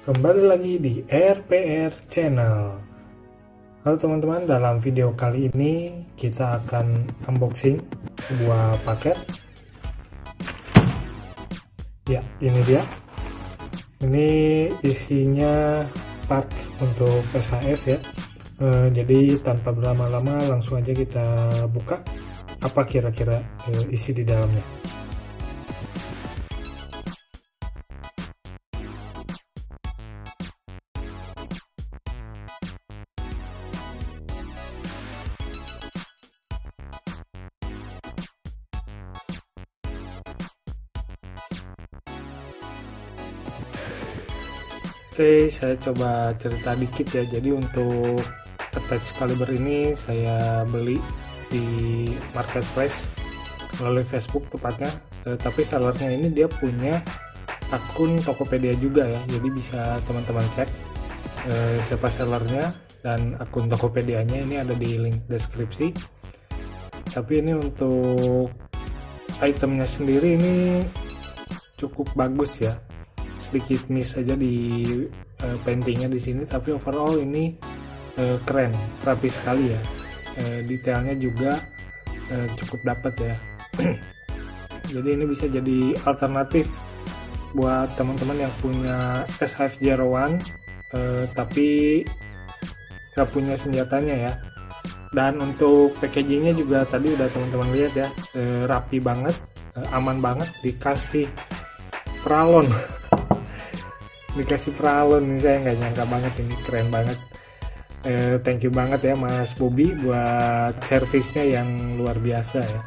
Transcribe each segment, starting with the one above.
Kembali lagi di RPR Channel. Halo teman-teman, dalam video kali ini kita akan unboxing sebuah paket. Ya, ini dia. Ini isinya part untuk SHF ya. E, jadi tanpa berlama-lama langsung aja kita buka apa kira-kira e, isi di dalamnya. Oke, saya coba cerita dikit ya. Jadi untuk attach caliber ini saya beli di marketplace melalui Facebook tepatnya. Eh, tapi sellernya ini dia punya akun Tokopedia juga ya. Jadi bisa teman-teman cek eh, siapa sellernya dan akun Tokopedia-nya ini ada di link deskripsi. Tapi ini untuk itemnya sendiri ini cukup bagus ya sedikit miss saja di uh, paintingnya di sini tapi overall ini uh, keren rapi sekali ya. Uh, detailnya juga uh, cukup dapat ya. Jadi ini bisa jadi alternatif buat teman-teman yang punya S501 uh, tapi nggak punya senjatanya ya. Dan untuk packagingnya juga tadi udah teman-teman lihat ya uh, rapi banget uh, aman banget dikasih pralon dikasih pralon nih saya nggak nyangka banget ini keren banget. Eh, thank you banget ya Mas Bobby buat servisnya yang luar biasa ya.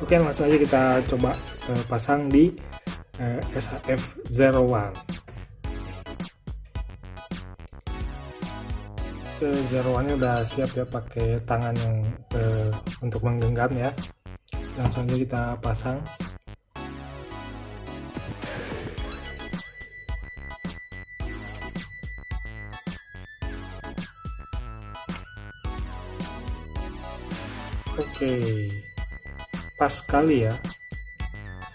Oke langsung aja kita coba eh, pasang di eh, SHF 01 Zero One. Udah siap ya pakai tangan yang eh, untuk menggenggam ya. Langsung aja kita pasang Oke, pas sekali ya.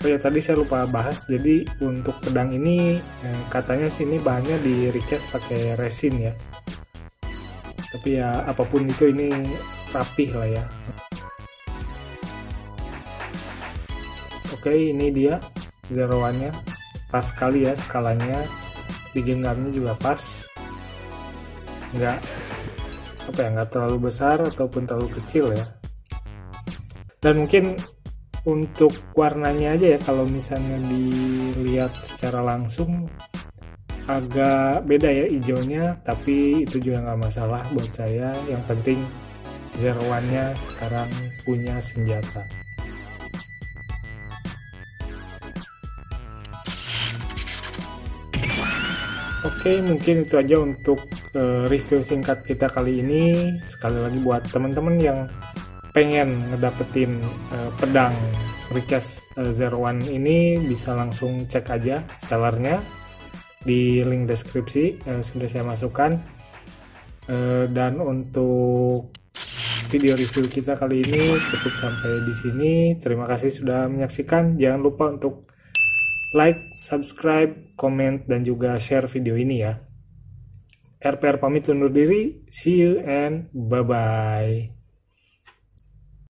Oh ya tadi saya lupa bahas. Jadi untuk pedang ini eh, katanya sih ini bahannya di recast pakai resin ya. Tapi ya apa pun itu ini rapih lah ya. Oke ini dia zero one nya pas sekali ya skalanya digenggamnya juga pas nggak apa ya nggak terlalu besar ataupun terlalu kecil ya dan mungkin untuk warnanya aja ya kalau misalnya dilihat secara langsung agak beda ya hijaunya tapi itu juga nggak masalah buat saya yang penting zero sekarang punya senjata Oke, mungkin itu aja untuk uh, review singkat kita kali ini. Sekali lagi buat teman-teman yang pengen ngedapetin uh, pedang Recast uh, Zero One ini bisa langsung cek aja sellernya di link deskripsi uh, sudah saya masukkan uh, dan untuk video review kita kali ini cukup sampai di sini terima kasih sudah menyaksikan jangan lupa untuk like, subscribe, comment, dan juga share video ini ya. RPR pamit undur diri, see you and bye-bye.